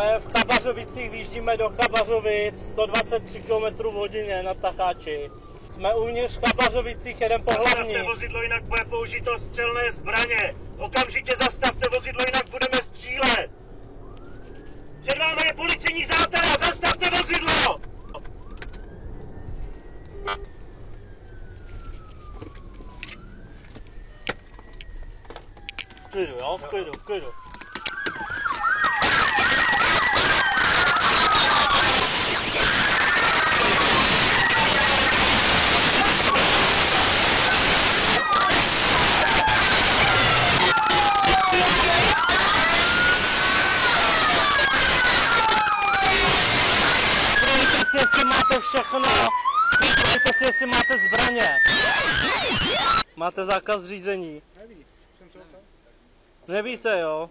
Jsme v Chabařovicích, výjíždíme do Chabařovic, 123 km v hodině na Tacháči. Jsme uvnitř Chabařovicích, jeden po hlavní. Zastavte vozidlo, jinak bude použito střelné zbraně. Okamžitě zastavte vozidlo, jinak budeme střílet. Před vámi je policijní zátara, zastavte vozidlo! V klidu, jo, v klidu, v klidu. Podívejte si, jestli máte všechno. Podívejte si, jestli máte zbraně. Máte zákaz řízení. Neví, jsem co tam? Nevíte, jo?